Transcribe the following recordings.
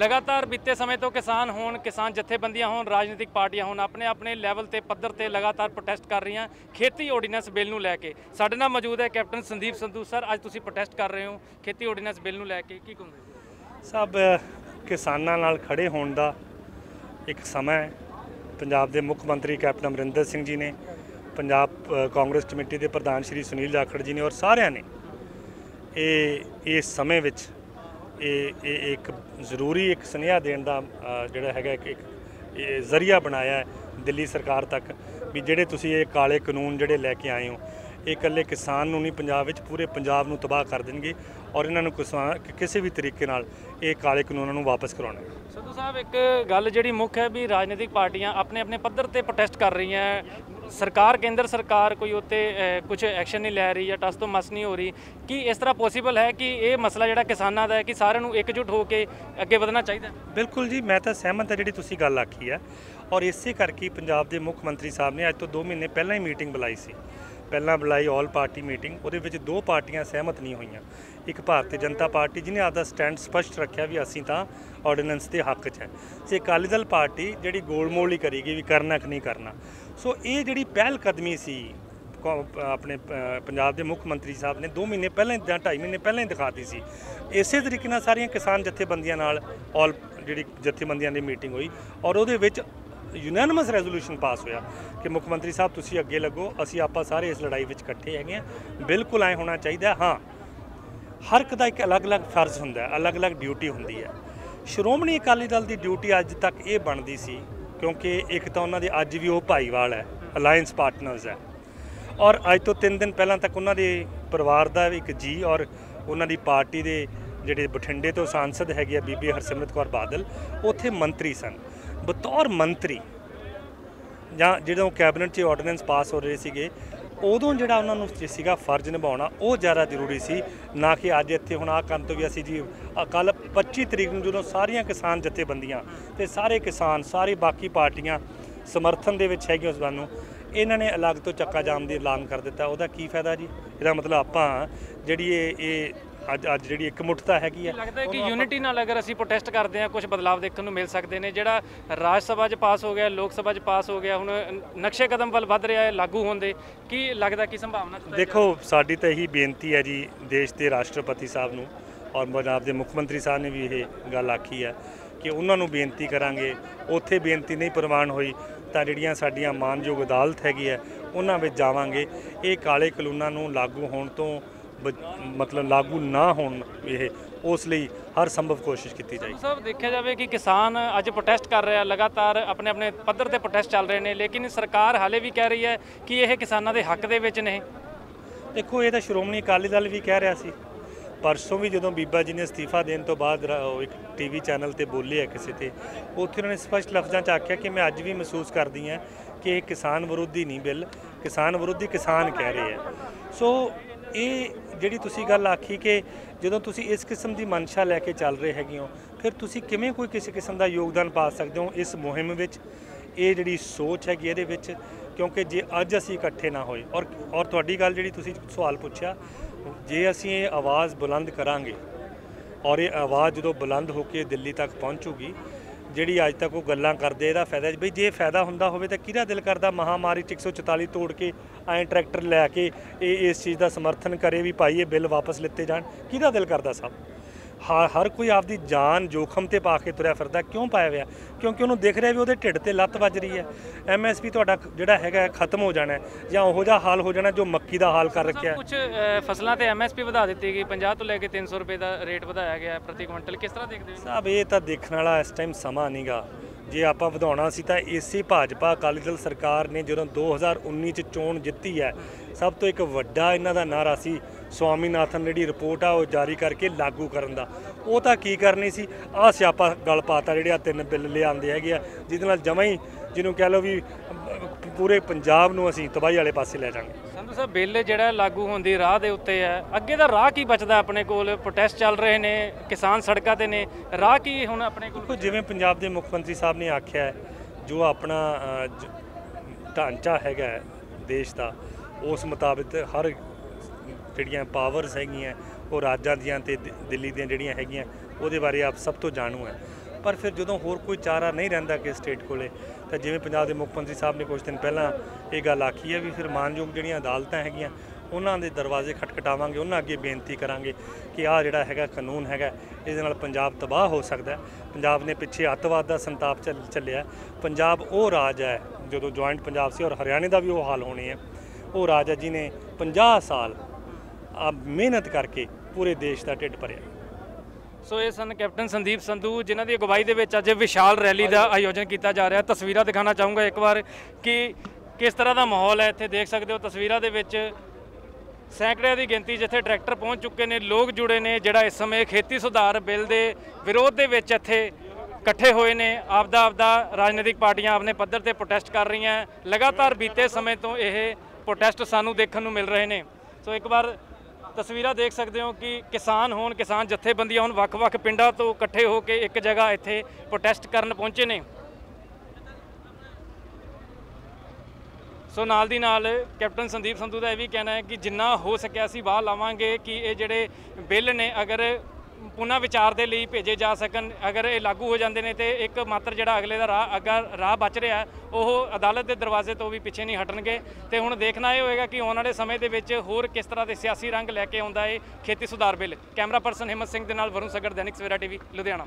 ਲਗਾਤਾਰ ਬੀਤੇ ਸਮੇਂ ਤੋਂ ਕਿਸਾਨ ਹੋਣ, ਕਿਸਾਨ ਜਥੇਬੰਦੀਆਂ ਹੋਣ, ਰਾਜਨੀਤਿਕ ਪਾਰਟੀਆਂ ਹੋਣ, ਆਪਣੇ ਆਪਣੇ ਲੈਵਲ ਤੇ ਪੱਧਰ ਤੇ ਲਗਾਤਾਰ ਪ੍ਰੋਟੈਸਟ ਕਰ ਰਹੀਆਂ ਖੇਤੀ ਆਰਡੀਨੈਂਸ ਬਿੱਲ ਨੂੰ ਲੈ ਕੇ। ਸਾਡੇ ਨਾਲ ਮੌਜੂਦ ਹੈ ਕੈਪਟਨ ਸੰਦੀਪ ਸੰਧੂ ਸਰ, ਅੱਜ ਤੁਸੀਂ ਪ੍ਰੋਟੈਸਟ ਕਰ ਰਹੇ ਹੋ ਖੇਤੀ ਆਰਡੀਨੈਂਸ ਬਿੱਲ ਨੂੰ ਲੈ ਕੇ, ਕੀ ਕਹੋਗੇ? ਸਭ ਕਿਸਾਨਾਂ ਨਾਲ ਖੜੇ ਹੋਣ ਦਾ ਇੱਕ ਸਮਾਂ ਹੈ। ਪੰਜਾਬ ਦੇ ਮੁੱਖ ਮੰਤਰੀ ਕੈਪਟਨ ਅਮਰਿੰਦਰ ਸਿੰਘ ਜੀ ਨੇ, ਪੰਜਾਬ ਕਾਂਗਰਸ ਕਮੇਟੀ ਦੇ ਪ੍ਰਧਾਨ ਸ਼੍ਰੀ ਸੁਨੀਲ ਜਾਖੜ ਜੀ ਨੇ ਔਰ ਸਾਰਿਆਂ ਨੇ ਇਹ, ਇਸ ਸਮੇਂ ਵਿੱਚ ਇਹ ਇਹ ਇੱਕ ਜ਼ਰੂਰੀ ਇੱਕ ਸੁਨੇਹਾ ਦੇਣ ਦਾ ਜਿਹੜਾ ਹੈਗਾ ਇੱਕ ਇੱਕ ਇਹ ਜ਼ਰੀਆ ਬਣਾਇਆ ਹੈ ਦਿੱਲੀ ਸਰਕਾਰ ਤੱਕ ਵੀ ਜਿਹੜੇ ਤੁਸੀਂ ਇਹ ਕਾਲੇ ਕਾਨੂੰਨ ਜਿਹੜੇ ਲੈ ਕੇ ਆਏ ਹੋ, ਇਹ ਇਕੱਲੇ ਕਿਸਾਨ ਨੂੰ ਨਹੀਂ, ਪੰਜਾਬ ਵਿੱਚ ਪੂਰੇ ਪੰਜਾਬ ਨੂੰ ਤਬਾਹ ਕਰ ਦੇਣਗੇ ਔਰ ਇਹਨਾਂ ਨੂੰ ਕਿਸਾਨ ਕਿਸੇ ਵੀ ਤਰੀਕੇ ਨਾਲ ਇਹ ਕਾਲੇ ਕਾਨੂੰਨਾਂ ਨੂੰ ਵਾਪਸ ਕਰਾਉਣਾ ਹੈ। ਸੰਧੂ ਸਾਹਿਬ, ਇੱਕ ਗੱਲ ਜਿਹੜੀ ਮੁੱਖ ਹੈ ਵੀ ਰਾਜਨੀਤਿਕ ਪਾਰਟੀਆਂ ਆਪਣੇ ਆਪਣੇ ਪੱਧਰ ਤੇ ਪ੍ਰੋਟੈਸਟ ਕਰ ਰਹੀਆਂ ਸਰਕਾਰ, ਕੇਂਦਰ ਸਰਕਾਰ ਕੋਈ ਉੱਤੇ ਕੁਝ ਐਕਸ਼ਨ ਨਹੀਂ ਲੈ ਰਹੀ ਜਾਂ ਟਸ ਤੋਂ ਮਸ ਨਹੀਂ ਹੋ ਰਹੀ, ਕੀ ਇਸ ਤਰ੍ਹਾਂ ਪੋਸੀਬਲ ਹੈ ਕਿ ਇਹ ਮਸਲਾ ਜਿਹੜਾ ਕਿਸਾਨਾਂ ਦਾ ਹੈ ਕਿ ਸਾਰਿਆਂ ਨੂੰ ਇਕਜੁੱਟ ਹੋ ਕੇ ਅੱਗੇ ਵਧਣਾ ਚਾਹੀਦਾ ਬਿਲਕੁਲ ਜੀ, ਮੈਂ ਤਾਂ ਸਹਿਮਤ ਹਾਂ ਜਿਹੜੀ ਤੁਸੀਂ ਗੱਲ ਆਖੀ ਹੈ ਔਰ ਇਸੇ ਕਰਕੇ ਪੰਜਾਬ ਦੇ ਮੁੱਖ ਮੰਤਰੀ ਸਾਹਿਬ ਨੇ ਅੱਜ ਤੋਂ 2 ਮਹੀਨੇ ਪਹਿਲਾਂ ਹੀ ਮੀਟਿੰਗ ਬੁਲਾਈ ਸੀ। ਪਹਿਲਾਂ ਬੁਲਾਈ ਆਲ ਪਾਰਟੀ ਮੀਟਿੰਗ, ਉਹਦੇ ਵਿੱਚ ਦੋ ਪਾਰਟੀਆਂ ਸਹਿਮਤ ਨਹੀਂ ਹੋਈਆਂ। ਇੱਕ ਭਾਰਤੀ ਜਨਤਾ ਪਾਰਟੀ ਜਿਹਨੇ ਆਪਦਾ ਸਟੈਂਡ ਸਪਸ਼ਟ ਰੱਖਿਆ ਵੀ ਅਸੀਂ ਤਾਂ ਆਰਡੀਨੈਂਸ ਦੇ ਹੱਕ 'ਚ ਹੈ। ਤੇ ਅਕਾਲੀ ਦਲ ਪਾਰਟੀ ਜਿਹੜੀ ਗੋਲਮੋਲ ਹੀ ਕਰੇਗੀ ਵੀ ਕਰਨਾ ਕਿ ਨਹੀਂ ਕਰਨਾ ਸੋ ਇਹ ਜਿਹੜੀ ਪਹਿਲ ਕਦਮੀ ਸੀ, ਕੌ- ਆਪਣੇ ਪੰਜਾਬ ਦੇ ਮੁੱਖ ਮੰਤਰੀ ਸਾਹਿਬ ਨੇ 2 ਮਹੀਨੇ ਪਹਿਲਾਂ ਹੀ ਜਾਂ 2.5 ਮਹੀਨੇ ਪਹਿਲਾਂ ਹੀ ਦਿਖਾਤੀ ਸੀ। ਇਸੇ ਤਰੀਕੇ ਨਾਲ ਸਾਰੀਆਂ ਕਿਸਾਨ ਜਥੇਬੰਦੀਆਂ ਨਾਲ ਆਲ ਜਿਹੜੀ ਜਥੇਬੰਦੀਆਂ ਦੀ ਮੀਟਿੰਗ ਹੋਈ ਔਰ ਉਹਦੇ ਵਿੱਚ ਯੂਨੈਨਿਮਸ ਰੈਜ਼ੋਲੂਸ਼ਨ ਪਾਸ ਹੋਇਆ ਕਿ ਮੁੱਖ ਮੰਤਰੀ ਸਾਹਿਬ ਤੁਸੀਂ ਅੱਗੇ ਲੱਗੋ, ਅਸੀਂ ਆਪਾਂ ਸਾਰੇ ਇਸ ਲੜਾਈ ਵਿੱਚ ਇਕੱਠੇ ਹੈਗੇ ਆ ਬਿਲਕੁਲ ਐ ਹੋਣਾ ਚਾਹੀਦਾ, ਹਾਂ। ਹਰ ਇੱਕ ਦਾ ਇੱਕ ਅਲੱਗ-ਅਲੱਗ ਫਰਜ਼ ਹੁੰਦਾ ਹੈ ਅਲੱਗ-ਅਲੱਗ ਡਿਊਟੀ ਹੁੰਦੀ ਹੈ। ਸ਼੍ਰੋਮਣੀ ਅਕਾਲੀ ਦਲ ਦੀ ਡਿਊਟੀ ਅੱਜ ਤੱਕ ਇਹ ਬਣਦੀ ਸੀ ਕਿਉਂਕਿ ਇੱਕ ਤਾਂ ਉਹਨਾਂ ਦੇ ਅੱਜ ਵੀ ਉਹ ਭਾਈਵਾਲ ਹੈ ਅਲਾਈਅੰਸ ਪਾਰਟਨਰਸ ਹੈ। ਔਰ ਅੱਜ ਤੋਂ 3 ਦਿਨ ਪਹਿਲਾਂ ਤੱਕ ਉਹਨਾਂ ਦੇ ਪਰਿਵਾਰ ਦਾ ਇੱਕ ਜੀ ਔਰ ਉਹਨਾਂ ਦੀ ਪਾਰਟੀ ਦੇ ਜਿਹੜੇ ਬਠਿੰਡੇ ਤੋਂ ਸਾਂਸਦ ਹੈਗੇ ਆ ਬੀਬੀ ਹਰਸਿਮਰਤ ਕੌਰ ਬਾਦਲ, ਉੱਥੇ ਮੰਤਰੀ ਸਨ। ਬਤੌਰ ਮੰਤਰੀ, ਜਾਂ ਜਦੋਂ ਕੈਬਨਿਟ 'ਚ ਆਰਡੀਨੈਂਸ ਪਾਸ ਹੋ ਰਹੇ ਸੀਗੇ ਉਦੋਂ ਜਿਹੜਾ ਉਹਨਾਂ ਨੂੰ ਸੀਗਾ ਫਰਜ਼ ਨਿਭਾਉਣਾ, ਉਹ ਜ਼ਿਆਦਾ ਜ਼ਰੂਰੀ ਸੀ। ਨਾ ਕਿ ਅੱਜ ਇੱਥੇ ਹੁਣ ਆਹ ਕਰਨ ਤੋਂ ਵੀ ਅਸੀਂ ਜੀ ਕੱਲ 25 ਤਰੀਕ ਨੂੰ ਜਦੋਂ ਸਾਰੀਆਂ ਕਿਸਾਨ ਜਥੇਬੰਦੀਆਂ ਤੇ ਸਾਰੇ ਕਿਸਾਨ, ਸਾਰੀ ਬਾਕੀ ਪਾਰਟੀਆਂ ਸਮਰਥਨ ਦੇ ਵਿੱਚ ਹੈਗੀਆਂ ਉਸ ਬੰਨ ਨੂੰ, ਇਹਨਾਂ ਨੇ ਅਲੱਗ ਤੋਂ ਚੱਕਾ ਜਾਮ ਦੀ ਐਲਾਨ ਕਰ ਦਿੱਤਾ। ਉਹਦਾ ਕੀ ਫਾਇਦਾ ਜੀ? ਇਹਦਾ ਮਤਲਬ ਆਪਾਂ ਜਿਹੜੀ ਇਹ ਇਹ ਅੱਜ ਅੱਜ ਜਿਹੜੀ ਇਕਮੁੱਠਤਾ ਹੈਗੀ ਹੈ ਲੱਗਦਾ ਹੈ ਕਿ ਯੂਨਿਟੀ ਨਾਲ ਅਗਰ ਅਸੀਂ ਪ੍ਰੋਟੈਸਟ ਕਰਦੇ ਹਾਂ ਕੁਝ ਬਦਲਾਅ ਦੇਖਣ ਨੂੰ ਮਿਲ ਸਕਦੇ ਨੇ। ਜਿਹੜਾ ਰਾਜ ਸਭਾ 'ਚ ਪਾਸ ਹੋ ਗਿਆ ਲੋਕ ਸਭਾ 'ਚ ਪਾਸ ਹੋ ਗਿਆ ਹੁਣ ਨਕਸ਼ੇ ਕਦਮ ਵੱਲ ਵੱਧ ਰਿਹਾ ਹੈ ਲਾਗੂ ਹੋਣ ਦੇ ਕੀ ਲੱਗਦਾ ਕੀ ਸੰਭਾਵਨਾ? ਦੇਖੋ ਸਾਡੀ ਤਾਂ ਇਹੀ ਬੇਨਤੀ ਹੈ ਜੀ ਦੇਸ਼ ਦੇ ਰਾਸ਼ਟਰਪਤੀ ਸਾਹਿਬ ਨੂੰ ਔਰ ਪੰਜਾਬ ਦੇ ਮੁੱਖ ਮੰਤਰੀ ਸਾਹਿਬ ਨੇ ਵੀ ਇਹ ਗੱਲ ਆਖੀ ਹੈ ਕਿ ਉਹਨਾਂ ਨੂੰ ਬੇਨਤੀ ਕਰਾਂਗੇ। ਉੱਥੇ ਬੇਨਤੀ ਨਹੀਂ ਪ੍ਰਵਾਨ ਹੋਈ ਤਾਂ ਜਿਹੜੀਆਂ ਸਾਡੀਆਂ ਮਾਨਯੋਗ ਅਦਾਲਤ ਹੈਗੀ ਹੈ ਉਹਨਾਂ ਵਿੱਚ ਜਾਵਾਂਗੇ। ਇਹ ਕਾਲੇ ਕਾਨੂੰਨਾਂ ਨੂੰ ਲਾਗੂ ਹੋਣ ਤੋਂ ਮਤਲਬ ਲਾਗੂ ਨਾ ਹੋਣ ਇਹ ਉਸ ਲਈ ਹਰ ਸੰਭਵ ਕੋਸ਼ਿਸ਼ ਕੀਤੀ ਜਾਏਗੀ। ਸਭ ਦੇਖਿਆ ਜਾਵੇ ਕਿ ਕਿਸਾਨ ਅੱਜ ਪ੍ਰੋਟੈਸਟ ਕਰ ਰਿਹਾ ਲਗਾਤਾਰ ਆਪਣੇ ਆਪਣੇ ਪੱਧਰ ਤੇ ਪ੍ਰੋਟੈਸਟ ਚੱਲ ਰਹੇ ਨੇ ਲੇਕਿਨ ਸਰਕਾਰ ਹਾਲੇ ਵੀ ਕਹਿ ਰਹੀ ਹੈ ਕਿ ਇਹ ਕਿਸਾਨਾਂ ਦੇ ਹੱਕ ਦੇ ਵਿੱਚ ਨੇ। ਦੇਖੋ ਇਹ ਤਾਂ ਸ਼੍ਰੋਮਣੀ ਅਕਾਲੀ ਦਲ ਵੀ ਕਹਿ ਰਿਹਾ ਸੀ। ਪਰਸੋਂ ਵੀ ਜਦੋਂ ਬੀਬਾ ਜੀ ਨੇ ਅਸਤੀਫਾ ਦੇਣ ਤੋਂ ਬਾਅਦ ਇੱਕ ਟੀਵੀ ਚੈਨਲ ਤੇ ਬੋਲੇ ਆ ਕਿਸੇ ਤੇ ਉੱਥੇ ਉਹਨਾਂ ਨੇ ਸਪਸ਼ਟ ਲਫ਼ਜ਼ਾਂ 'ਚ ਆਖਿਆ ਕਿ ਮੈਂ ਅੱਜ ਵੀ ਮਹਿਸੂਸ ਕਰਦੀ ਹਾਂ ਕਿ ਇਹ ਕਿਸਾਨ ਵਿਰੋਧੀ ਨਹੀਂ ਬਿੱਲ ਕਿਸਾਨ ਵਿਰੋਧੀ ਕਿਸਾਨ ਕਹਿ ਰਹੇ ਆ। ਸੋ ਇਹ ਜਿਹੜੀ ਤੁਸੀਂ ਗੱਲ ਆਖੀ ਕਿ ਜਦੋਂ ਤੁਸੀਂ ਇਸ ਕਿਸਮ ਦੀ ਮਨਸ਼ਾ ਲੈ ਕੇ ਚੱਲ ਰਹੇ ਹੈਗੇ ਹੋ, ਫਿਰ ਤੁਸੀਂ ਕਿਵੇਂ ਕੋਈ ਕਿਸੇ ਕਿਸਮ ਦਾ ਯੋਗਦਾਨ ਪਾ ਸਕਦੇ ਹੋ ਇਸ ਮੁਹਿੰਮ ਵਿੱਚ? ਇਹ ਜਿਹੜੀ ਸੋਚ ਹੈਗੀ ਇਹਦੇ ਵਿੱਚ, ਕਿਉਂਕਿ ਜੇ ਅੱਜ ਅਸੀਂ ਇਕੱਠੇ ਨਾ ਹੋਏ, ਔਰ ਔਰ ਤੁਹਾਡੀ ਗੱਲ ਜਿਹੜੀ ਤੁਸੀਂ ਸਵਾਲ ਪੁੱਛਿਆ, ਜੇ ਅਸੀਂ ਇਹ ਆਵਾਜ਼ ਬੁਲੰਦ ਕਰਾਂਗੇ, ਔਰ ਇਹ ਆਵਾਜ਼ ਜਦੋਂ ਬੁਲੰਦ ਹੋ ਕੇ ਦਿੱਲੀ ਤੱਕ ਪਹੁੰਚੂਗੀ ਜਿਹੜੀ ਅੱਜ ਤੱਕ ਉਹ ਗੱਲਾਂ ਕਰਦੇ, ਇਹਦਾ ਫਾਇਦਾ ਬਈ ਜੇ ਫਾਇਦਾ ਹੁੰਦਾ ਹੋਵੇ ਤਾਂ ਕਿਹਦਾ ਦਿਲ ਕਰਦਾ ਮਹਾਮਾਰੀ 'ਚ 144 ਤੋੜ ਕੇ ਐਂ ਟਰੈਕਟਰ ਲੈ ਕੇ ਇਹ ਇਸ ਚੀਜ਼ ਦਾ ਸਮਰਥਨ ਕਰੇ ਵੀ ਭਾਈ ਇਹ ਬਿੱਲ ਵਾਪਸ ਲਿੱਤੇ ਜਾਣ? ਕਿਹਦਾ ਦਿਲ ਕਰਦਾ ਸਭ? ਹਰ ਹਰ ਕੋਈ ਆਪਦੀ ਜਾਨ ਜੋਖਮ ਤੇ ਪਾ ਕੇ ਤੁਰਿਆ ਫਿਰਦਾ ਕਿਉਂ ਪਾਇਆ ਹੋਇਆ? ਕਿਉਂਕਿ ਉਹਨੂੰ ਦਿਖ ਰਿਹਾ ਵੀ ਉਹਦੇ ਢਿੱਡ ਤੇ ਲੱਤ ਵੱਜ ਰਹੀ ਹੈ। ਐਮਐਸਪੀ ਤੁਹਾਡਾ ਜਿਹੜਾ ਹੈਗਾ ਖਤਮ ਹੋ ਜਾਣਾ ਹੈ ਜਾਂ ਉਹੋ ਜਿਹਾ ਹਾਲ ਹੋ ਜਾਣਾ ਜੋ ਮੱਕੀ ਦਾ ਹਾਲ ਕਰ ਰੱਖਿਆ। ਕੁਝ ਫਸਲਾਂ ਤੇ ਐਮਐਸਪੀ ਵਧਾ ਦਿੱਤੀ ਗਈ 50 ਤੋਂ ਲੈ ਕੇ 300 ਰੁਪਏ ਦਾ ਰੇਟ ਵਧਾਇਆ ਗਿਆ ਪ੍ਰਤੀ ਕੁਇੰਟਲ ਕਿਸ ਤਰ੍ਹਾਂ ਦੇਖਦੇ ਹੋ ਸਾਹਿਬ ਇਹ ਤਾਂ ਦੇਖਣ ਵਾਲਾ ਇਸ ਟਾਈਮ ਸਮਾਂ ਨਹੀਂਗਾ। ਜੇ ਆਪਾਂ ਵਧਾਉਣਾ ਸੀ ਤਾਂ ਇਸੇ ਭਾਜਪਾ ਅਕਾਲੀ ਦਲ ਸਰਕਾਰ ਨੇ ਜਦੋਂ 2019 ਚ ਚੋਣ ਜਿੱਤੀ ਹੈ ਸਭ ਤੋਂ ਇੱਕ ਵੱਡਾ ਇਹਨਾਂ ਦਾ ਨਾਰਾ ਸੀ ਸਵਾਮੀਨਾਥਨ ਜਿਹੜੀ ਰਿਪੋਰਟ ਆ ਉਹ ਜਾਰੀ ਕਰਕੇ ਲਾਗੂ ਕਰਨ ਦਾ। ਉਹ ਤਾਂ ਕੀ ਕਰਨੀ ਸੀ? ਆ ਸਿਆਪਾ ਗਲ ਪਾਤਾ ਜਿਹੜੇ ਆ ਤਿੰਨ ਬਿੱਲ ਲਿਆਂਦੇ ਹੈਗੇ ਆ ਜਿਹਦੇ ਨਾਲ ਜਮਾਂ ਹੀ ਜਿਹਨੂੰ ਕਹਿ ਲਓ ਵੀ ਪੂਰੇ ਪੰਜਾਬ ਨੂੰ ਅਸੀਂ ਤਬਾਹੀ ਵਾਲੇ ਪਾਸੇ ਲੈ ਜਾਵਾਂਗੇ। ਸੰਧੂ ਸਾਹਿਬ ਬਿੱਲ ਜਿਹੜਾ ਲਾਗੂ ਹੋਣ ਦੀ ਰਾਹ ਦੇ ਉੱਤੇ ਹੈ ਅੱਗੇ ਦਾ ਰਾਹ ਕੀ ਬਚਦਾ ਆਪਣੇ ਕੋਲ? ਪ੍ਰੋਟੈਸਟ ਚੱਲ ਰਹੇ ਨੇ ਕਿਸਾਨ ਸੜਕਾਂ ਤੇ ਨੇ ਰਾਹ ਕੀ ਹੁਣ ਆਪਣੇ ਕੋਲ? ਜਿਵੇਂ ਪੰਜਾਬ ਦੇ ਮੁੱਖ ਮੰਤਰੀ ਸਾਹਿਬ ਨੇ ਆਖਿਆ ਹੈ ਜੋ ਆਪਣਾ ਢਾਂਚਾ ਹੈਗਾ ਦੇਸ਼ ਦਾ ਉਸ ਮੁਤਾਬਿਕ ਹਰ ਜਿਹੜੀਆਂ ਪਾਵਰਸ ਹੈਗੀਆਂ, ਉਹ ਰਾਜਾਂ ਦੀਆਂ ਤੇ ਦਿੱਲੀ ਦੀਆਂ ਜਿਹੜੀਆਂ ਹੈਗੀਆਂ, ਉਹਦੇ ਬਾਰੇ ਆਪ ਸਭ ਤੋਂ ਜਾਣੂ ਹੈ। ਪਰ ਫਿਰ ਜਦੋਂ ਹੋਰ ਕੋਈ ਚਾਰਾ ਨਹੀਂ ਰਹਿੰਦਾ ਕਿ ਸਟੇਟ ਕੋਲੇ, ਤਾਂ ਜਿਵੇਂ ਪੰਜਾਬ ਦੇ ਮੁੱਖ ਮੰਤਰੀ ਸਾਹਿਬ ਨੇ ਕੁਝ ਦਿਨ ਪਹਿਲਾਂ ਇਹ ਗੱਲ ਆਖੀ ਹੈ ਵੀ ਫਿਰ ਮਾਨਯੋਗ ਜਿਹੜੀਆਂ ਅਦਾਲਤਾਂ ਹੈਗੀਆਂ, ਉਹਨਾਂ ਦੇ ਦਰਵਾਜ਼ੇ ਖਟਖਟਾਵਾਂਗੇ, ਉਹਨਾਂ ਅੱਗੇ ਬੇਨਤੀ ਕਰਾਂਗੇ ਕਿ ਆਹ ਜਿਹੜਾ ਹੈਗਾ ਕਾਨੂੰਨ ਹੈਗਾ, ਇਹਦੇ ਨਾਲ ਪੰਜਾਬ ਤਬਾਹ ਹੋ ਸਕਦਾ ਪੰਜਾਬ ਨੇ ਪਿੱਛੇ ਅੱਤਵਾਦ ਦਾ ਸੰਤਾਪ ਚੱਲ, ਚੱਲਿਆ। ਪੰਜਾਬ ਉਹ ਰਾਜ ਹੈ, ਜਦੋਂ ਜੁਆਇੰਟ ਪੰਜਾਬ ਸੀ ਔਰ ਹਰਿਆਣੇ ਦਾ ਵੀ ਉਹ ਹਾਲ ਹੋਣੀ ਹੈ। ਉਹ ਰਾਜ ਹੈ ਜਿਹਨੇ 50 ਸਾਲ ਆ ਮਿਹਨਤ ਕਰਕੇ ਪੂਰੇ ਦੇਸ਼ ਦਾ ਢਿੱਡ ਭਰਿਆ। ਸੋ ਇਹ ਸਨ ਕੈਪਟਨ ਸੰਦੀਪ ਸੰਧੂ, ਜਿਨ੍ਹਾਂ ਦੀ ਅਗਵਾਈ ਦੇ ਵਿੱਚ ਅੱਜ ਵਿਸ਼ਾਲ ਰੈਲੀ ਦਾ ਆਯੋਜਨ ਕੀਤਾ ਜਾ ਰਿਹਾ। ਤਸਵੀਰਾਂ ਦਿਖਾਣਾ ਚਾਹੂੰਗਾ ਇੱਕ ਵਾਰ ਕਿ ਕਿਸ ਤਰ੍ਹਾਂ ਦਾ ਮਾਹੌਲ ਹੈ ਇੱਥੇ, ਦੇਖ ਸਕਦੇ ਹੋ ਤਸਵੀਰਾਂ ਦੇ ਵਿੱਚ ਸੈਂਕੜਿਆਂ ਦੀ ਗਿਣਤੀ ਜਿੱਥੇ ਟਰੈਕਟਰ ਪਹੁੰਚ ਚੁੱਕੇ ਨੇ, ਲੋਕ ਜੁੜੇ ਨੇ, ਜਿਹੜਾ ਇਸ ਸਮੇਂ ਖੇਤੀ ਸੁਧਾਰ ਬਿੱਲ ਦੇ ਵਿਰੋਧ ਦੇ ਵਿੱਚ ਇੱਥੇ ਇਕੱਠੇ ਹੋਏ ਨੇ। ਆਪਦਾ ਆਪਦਾ ਰਾਜਨੀਤਿਕ ਪਾਰਟੀਆਂ ਆਪਣੇ ਪੱਧਰ ਤੇ ਪ੍ਰੋਟੈਸਟ ਕਰ ਰਹੀਆਂ। ਲਗਾਤਾਰ ਬੀਤੇ ਸਮੇਂ ਤੋਂ ਇਹ ਪ੍ਰੋਟੈਸਟ ਸਾਨੂੰ ਦੇਖਣ ਨੂੰ ਮਿਲ ਰਹੇ ਨੇ। ਸੋ ਇੱਕ ਵਾਰ ਤਸਵੀਰਾਂ ਦੇਖ ਸਕਦੇ ਹੋ ਕਿ ਕਿਸਾਨ ਹੋਣ, ਕਿਸਾਨ ਜਥੇਬੰਦੀਆਂ ਹੋਣ, ਵੱਖ-ਵੱਖ ਪਿੰਡਾਂ ਤੋਂ ਇਕੱਠੇ ਹੋ ਕੇ ਇੱਕ ਜਗ੍ਹਾ ਇੱਥੇ ਪ੍ਰੋਟੈਸਟ ਕਰਨ ਪਹੁੰਚੇ ਨੇ। ਸੋ ਨਾਲ ਦੀ ਨਾਲ ਕੈਪਟਨ ਸੰਦੀਪ ਸੰਧੂ ਦਾ ਇਹ ਵੀ ਕਹਿਣਾ ਹੈ ਕਿ ਜਿੰਨਾ ਹੋ ਸਕਿਆ ਅਸੀਂ ਬਾਹਰ ਲਾਵਾਂਗੇ ਕਿ ਇਹ ਜਿਹੜੇ ਬਿੱਲ ਨੇ, ਅਗਰ ਪੁਨः ਵਿਚਾਰ ਦੇ ਲਈ ਭੇਜੇ ਜਾ ਸਕਣ। ਅਗਰ ਇਹ ਲਾਗੂ ਹੋ ਜਾਂਦੇ ਨੇ ਤੇ ਇੱਕ ਮਾਤਰ ਜਿਹੜਾ ਅਗਲੇ ਦਾ ਰਾਹ ਅਗਰ ਰਾਹ ਬਚ ਰਿਹਾ ਉਹ ਅਦਾਲਤ ਦੇ ਦਰਵਾਜ਼ੇ ਤੋਂ ਵੀ ਪਿੱਛੇ ਨਹੀਂ ਹਟਣਗੇ। ਤੇ ਹੁਣ ਦੇਖਣਾ ਇਹ ਹੋਏਗਾ ਕਿ ਆਉਣ ਵਾਲੇ ਸਮੇਂ ਦੇ ਵਿੱਚ ਹੋਰ ਕਿਸ ਤਰ੍ਹਾਂ ਦੇ ਸਿਆਸੀ ਰੰਗ ਲੈ ਕੇ ਆਉਂਦਾ ਹੈ ਖੇਤੀ ਸੁਧਾਰ ਬਿੱਲ। ਕੈਮਰਾ ਪਰਸਨ ਹਿੰਮਤ ਸਿੰਘ ਦੇ ਨਾਲ Varun Sagar, Dainik Savera TV, Ludhiana.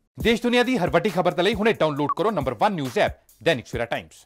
ਦੇਸ਼ ਦੁਨੀਆ ਦੀ ਹਰ ਵੱਡੀ ਖਬਰ ਦੇ ਲਈ ਹੁਣੇ ਡਾਊਨਲੋਡ ਕਰੋ number 1 news app Dainik Savera times